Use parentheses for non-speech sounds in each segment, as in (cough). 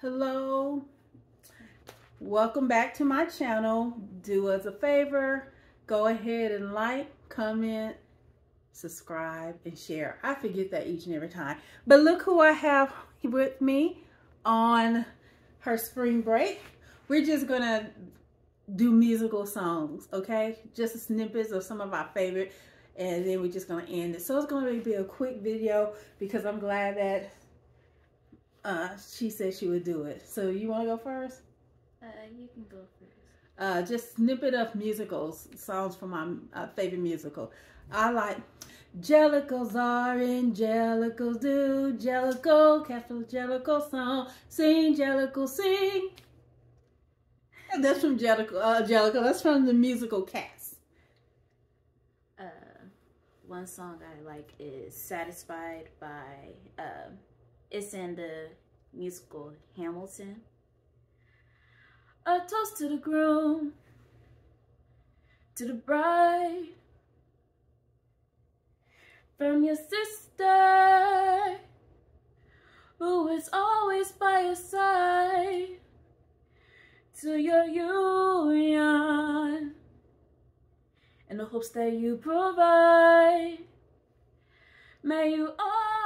Hello. Welcome back to my channel. Do us a favor. Go ahead and like, comment, subscribe, and share. I forget that each and every time. But look who I have with me on her spring break. We're just going to do musical songs, okay? Just snippets of some of our favorite. And then we're just going to end it. So it's going to be a quick video because I'm glad that uh, she said she would do it. So you want to go first? Uh, you can go first. Uh, just snippet of musicals, songs from my uh, favorite musical. I like Jellicles are Jellicles do Jellicle, Castle Jellicle song, sing Jellicle sing. And that's from Jellicle, uh, Jellicle. That's from the musical Cats. Uh, one song I like is "Satisfied" by. Uh, it's in the musical Hamilton. A toast to the groom, to the bride, from your sister, who is always by your side, to your union, and the hopes that you provide. May you all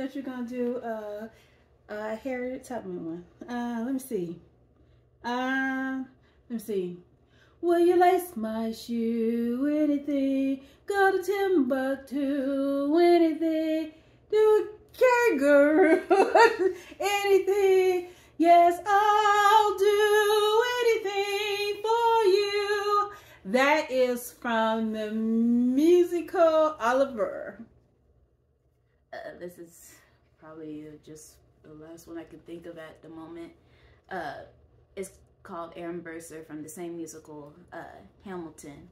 That you're gonna do a, uh Harriet Tubman one. Uh let me see. Uh let me see. Will you lace my shoe? Anything. Go to Timbuktu. Anything. Do a kangaroo. (laughs) anything. Yes, I'll do anything for you. That is from the musical Oliver. This is probably just the last one I can think of at the moment. Uh, it's called Aaron Burr from the same musical, uh, Hamilton.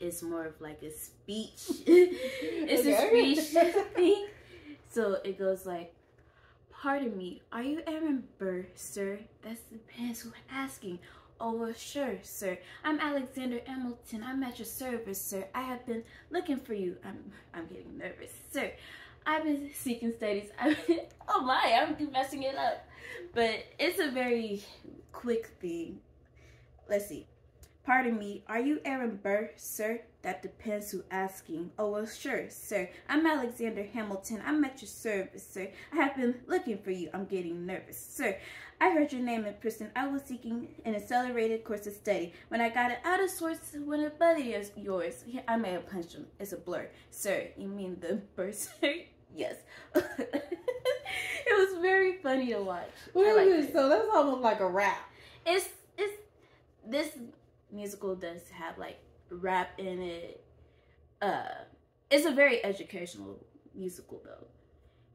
It's more of like a speech. (laughs) it's okay. a speech thing. So it goes like, Pardon me, are you Aaron Burr, sir? That's the pants who asking. Oh, well, sure, sir. I'm Alexander Hamilton. I'm at your service, sir. I have been looking for you. I'm, I'm getting nervous, sir. I've been (laughs) seeking studies. (laughs) oh my, I'm messing it up. But it's a very quick thing. Let's see. Pardon me, are you Aaron Burr, sir? That depends who asking. Oh, well, sure, sir. I'm Alexander Hamilton. I'm at your service, sir. I have been looking for you. I'm getting nervous, sir. I heard your name in prison. I was seeking an accelerated course of study. When I got it out of sorts when a buddy of yours, I may have punched him. It's a blur. Sir, you mean the (laughs) sir? Yes. (laughs) it was very funny to watch. Wait, so that's almost like a rap. It's, it's, this musical does have like rap in it. Uh, it's a very educational musical though.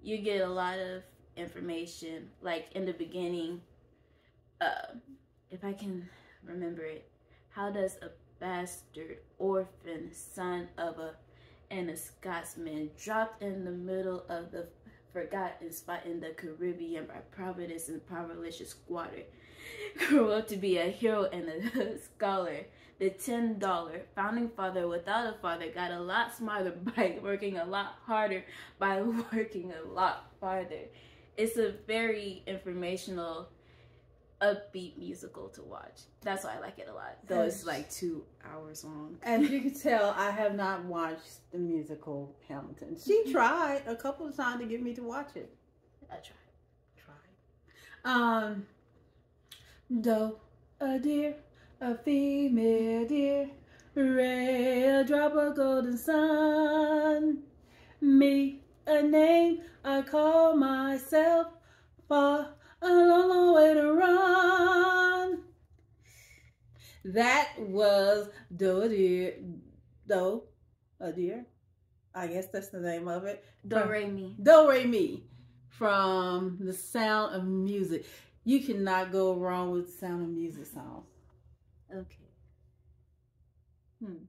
You get a lot of information. Like in the beginning, uh, if I can remember it, how does a bastard orphan son of a and a Scotsman dropped in the middle of the forgotten spot in the Caribbean by Providence and powerless squatter (laughs) grew up to be a hero and a (laughs) scholar. The $10 founding father without a father got a lot smarter (laughs) by working a lot harder by working a lot farther. It's a very informational, upbeat musical to watch. That's why I like it a lot. Though it's like two hours long. (laughs) As you can tell, I have not watched the musical Hamilton. She tried a couple of times to get me to watch it. I tried. Tried. Um, Doe, a deer, a female deer, ray, a drop of golden sun. Me, a name I call myself, far a long, long way to run. That was Do a Deer, Do a Deer. I guess that's the name of it. Do Re Mi. Do Re Mi from The Sound of Music. You cannot go wrong with Sound of Music songs. Okay. Hmm.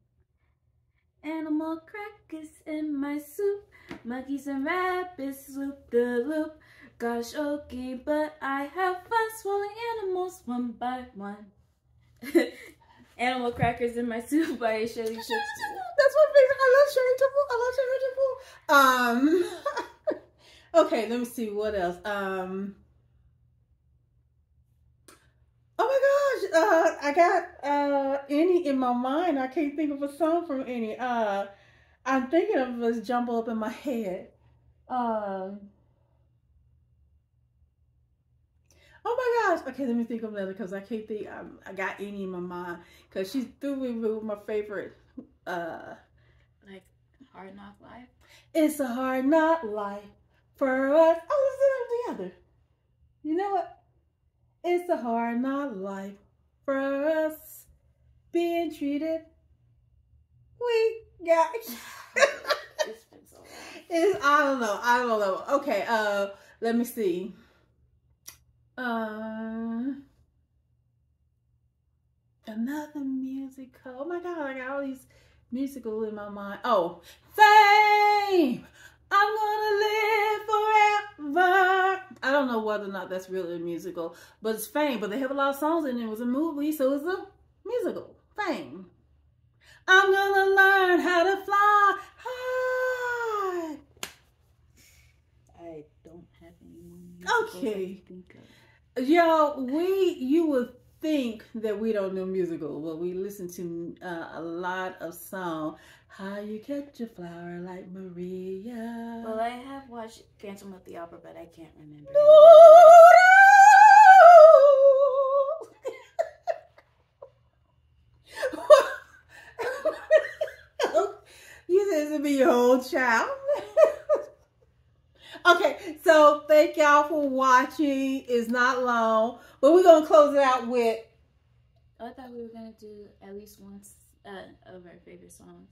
Animal crackers in my soup, monkeys and rabbits swoop the loop. Gosh, okay, but I have fun swallowing animals one by one. (laughs) Animal Crackers in My Soup (laughs) by Shirley Temple. That's my favorite. I love Shirley Temple. I love Shirley Temple. Um, (laughs) okay, let me see what else. Um, oh my gosh, uh, I got uh Annie in my mind. I can't think of a song from Annie. Uh, I'm thinking of this jumble up in my head. Um. Oh my gosh. Okay, let me think of another because I can't think. Um, I got Annie in my mind because she threw me with my favorite. Uh, like Hard Knock Life. It's a hard knock life for us. Oh, let's do them together. You know what? It's a hard knock life for us being treated. We got. (sighs) it's been so long. (laughs) It's, I don't know. I don't know. Okay. Uh, let me see. Uh, another musical. Oh my god, I got all these musical in my mind. Oh, fame. I'm gonna live forever. I don't know whether or not that's really a musical, but it's fame. But they have a lot of songs in it. It was a movie, so it's a musical. Fame. I'm gonna learn how to fly high. I don't have any more musicals Okay. Yo, we you would think that we don't know musical, but we listen to uh, a lot of song. How you catch a flower like Maria? Well, I have watched Phantom of the Opera, but I can't remember. (laughs) you said to be your old child. okay, so thank y'all for watching. It's not long, but we're gonna close it out with I thought we were gonna do at least once uh, of our favorite songs.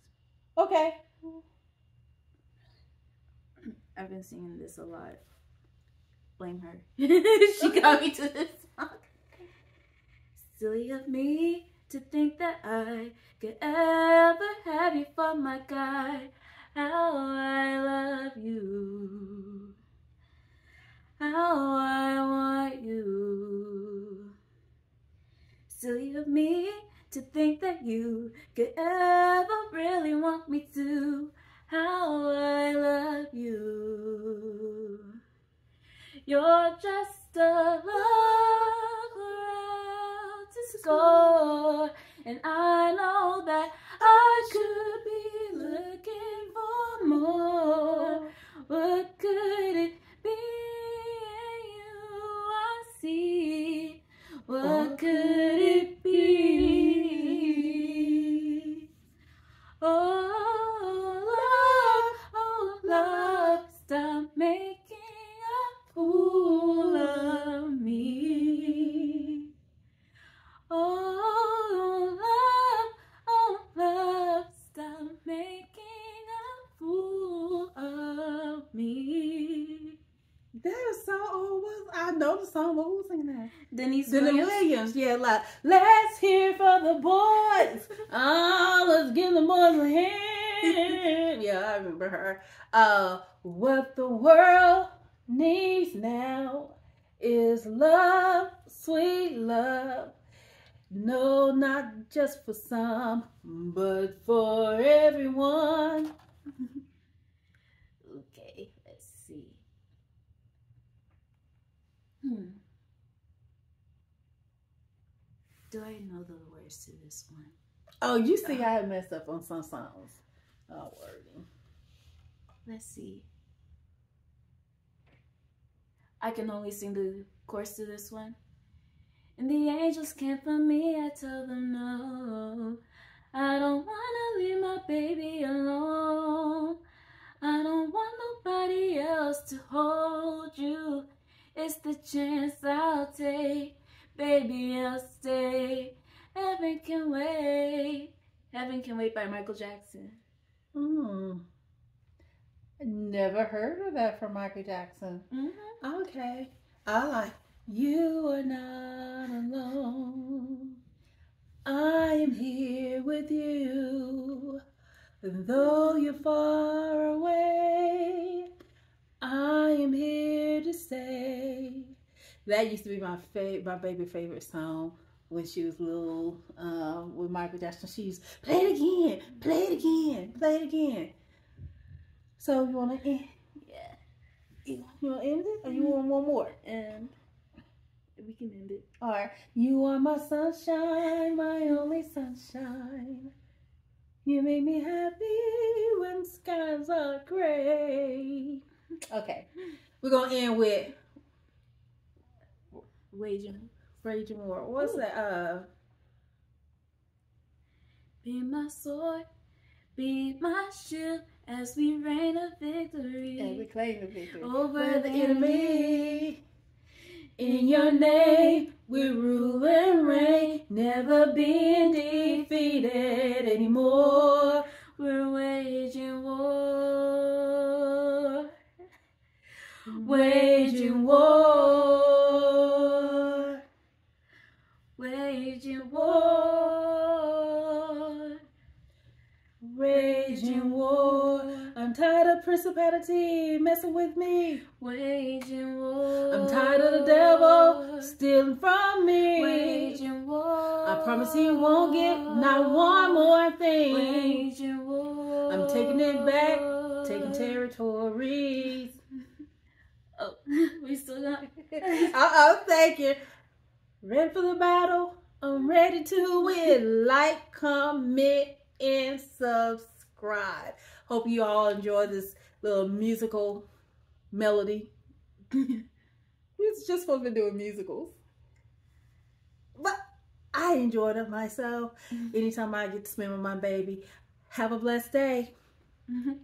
okay. I've been singing this a lot. Blame her. (laughs) she got me to this song. Silly of me to think that I could ever have you for my guy. How I love you. How I want you. Silly of me to think that you could ever really want me to. How I love you. You're just a lover out to score, and I know that I could Deniece Dylan Williams. Williams. Yeah, like, let's hear for the boys. Oh, let's give the boys a hand. (laughs) yeah, I remember her. Uh, what the world needs now is love, sweet love. No, not just for some, but for everyone. (laughs) Okay, let's see. Hmm. Do I know the words to this one? Oh, you see, uh, I messed up on some songs. Oh, wordy. Let's see. I can only sing the chorus to this one. And the angels can't find me, I tell them no. I don't wanna leave my baby alone. I don't want nobody else to hold you. It's the chance Wait by Michael Jackson. Hmm. Never heard of that from Michael Jackson. Mm-hmm. Okay. I like you are not alone. I am here with you. Though you're far away, I am here to stay. That used to be my favorite, my baby favorite song. When she was little um, with Michael Jackson. She's play it again, play it again, play it again. So you wanna end? Yeah. You wanna end it, or you want one more? And we can end it. All right. You are my sunshine, my only sunshine. You make me happy when skies are gray. Okay. (laughs) We're gonna end with Waging. Raging War. What's Ooh. that? Uh Be my sword, be my shield as we reign a victory claim the victory. over the enemy. enemy. In your name, we rule and reign, never being defeated anymore. Waging war. I'm tired of the devil stealing from me. Waging war. I promise he won't get not one more thing. Waging war. I'm taking it back, taking territories. (laughs) Oh, (laughs) we still got. (laughs) Uh-oh, thank you. Ready for the battle? I'm ready to win. Like, comment, and subscribe. Hope you all enjoy this little musical melody. (laughs) It's just supposed to be doing musicals. But I enjoyed it myself. Anytime I get to spend with my baby. Have a blessed day. Mhm.